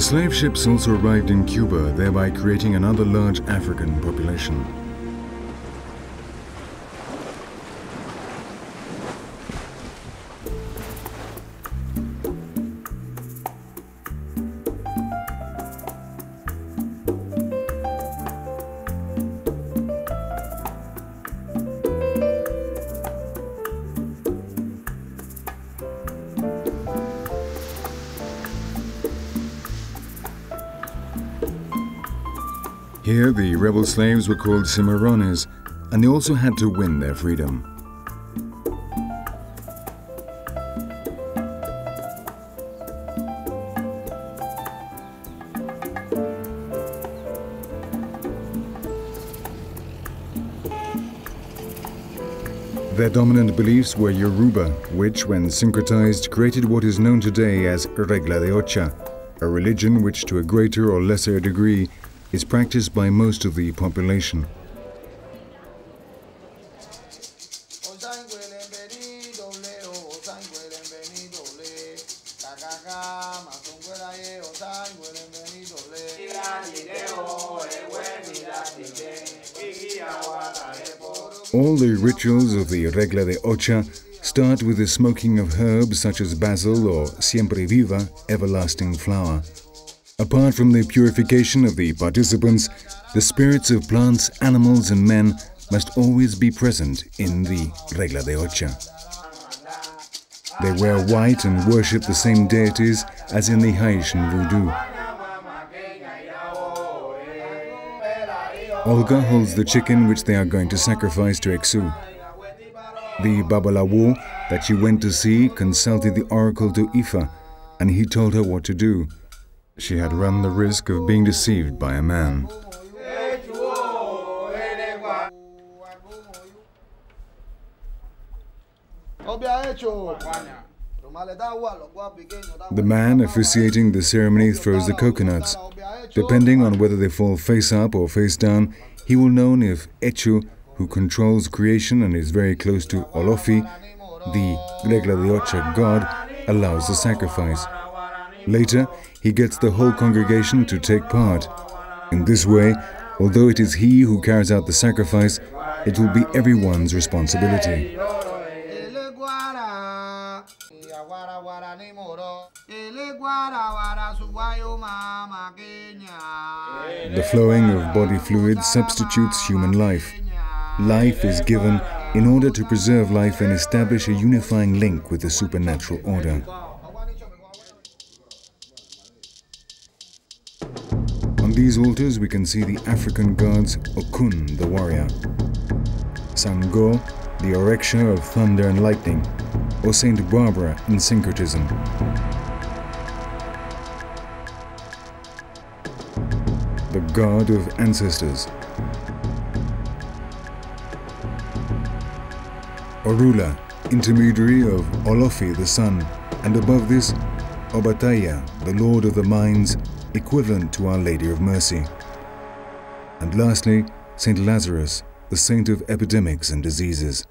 The slave ships also arrived in Cuba, thereby creating another large African population. Here, the rebel slaves were called cimarrones, and they also had to win their freedom. Their dominant beliefs were Yoruba, which, when syncretized, created what is known today as Regla de Ocha, a religion which, to a greater or lesser degree, is practiced by most of the population. All the rituals of the Regla de Ocha start with the smoking of herbs such as basil or siempre viva, everlasting flower. Apart from the purification of the participants, the spirits of plants, animals and men must always be present in the Regla de Ocha. They wear white and worship the same deities as in the Haitian voodoo. Olga holds the chicken which they are going to sacrifice to Exu. The Babalawo that she went to see consulted the oracle to Ifa and he told her what to do. She had run the risk of being deceived by a man. The man officiating the ceremony throws the coconuts. Depending on whether they fall face up or face down, he will know if Echu, who controls creation and is very close to Olofi, the Regla de Ocha god, allows the sacrifice. Later, he gets the whole congregation to take part. In this way, although it is he who carries out the sacrifice, it will be everyone's responsibility. The flowing of body fluids substitutes human life. Life is given in order to preserve life and establish a unifying link with the supernatural order. On these altars we can see the African gods Okun, the warrior, Sango, the orexa of thunder and lightning, or Saint Barbara in syncretism. The god of ancestors. Orula, intermediary of Olofi the sun, and above this, Obataia, the lord of the mines equivalent to Our Lady of Mercy. And lastly, St. Lazarus, the saint of epidemics and diseases.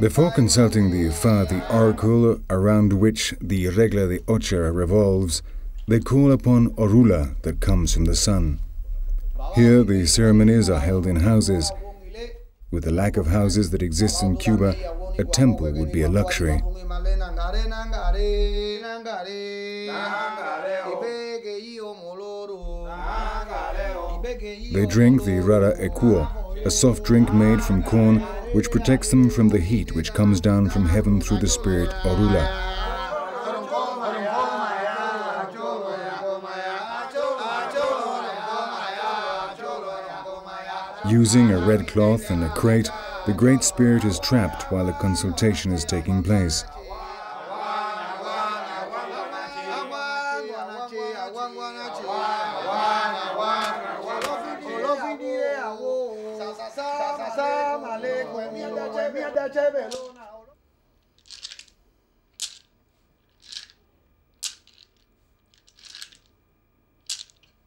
Before consulting the Ifa, the oracle around which the Regla de Ocha revolves, they call upon Orula that comes from the sun. Here, the ceremonies are held in houses. With the lack of houses that exist in Cuba, a temple would be a luxury. They drink the rara ekuo, a soft drink made from corn which protects them from the heat which comes down from heaven through the spirit Orula. Using a red cloth and a crate, the Great Spirit is trapped while a consultation is taking place.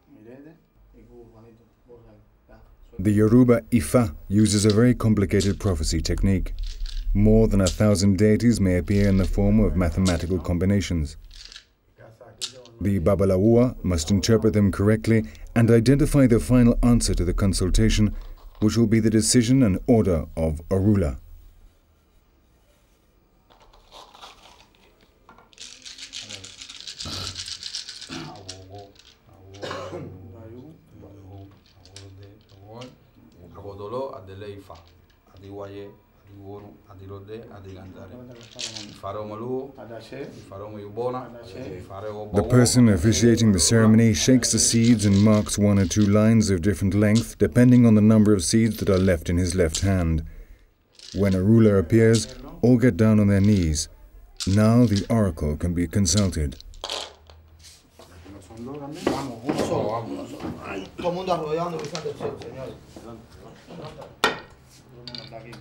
Mirede, Juanito, the Yoruba Ifa uses a very complicated prophecy technique. More than a thousand deities may appear in the form of mathematical combinations. The Babalawo must interpret them correctly and identify the final answer to the consultation, which will be the decision and order of Orula. The person officiating the ceremony shakes the seeds and marks one or two lines of different length depending on the number of seeds that are left in his left hand. When Orula appears, all get down on their knees. Now the oracle can be consulted. aquí.